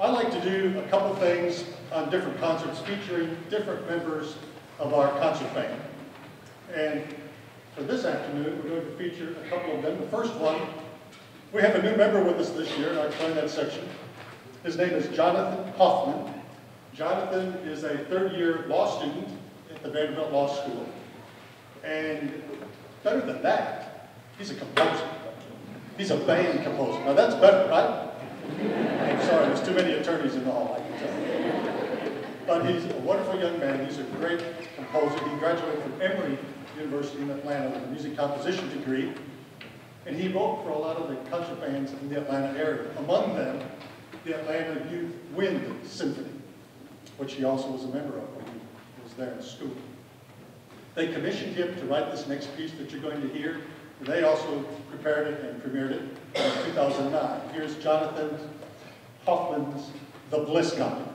I like to do a couple things on different concerts featuring different members of our concert band. And for this afternoon, we're going to feature a couple of them. The first one, we have a new member with us this year in our clarinet section. His name is Johnathan Hoffman. Johnathan is a third-year law student at the Vanderbilt Law School. And better than that, he's a composer. He's a band composer. Now that's better, too many attorneys in the hall, I can tell. you. But he's a wonderful young man. He's a great composer. He graduated from Emory University in Atlanta with a music composition degree. And he wrote for a lot of the concert bands in the Atlanta area. Among them, the Atlanta Youth Wind Symphony, which he also was a member of when he was there in school. They commissioned him to write this next piece that you're going to hear. They also prepared it and premiered it in 2009. Here's Johnathan Hoffman's The Bliss Company.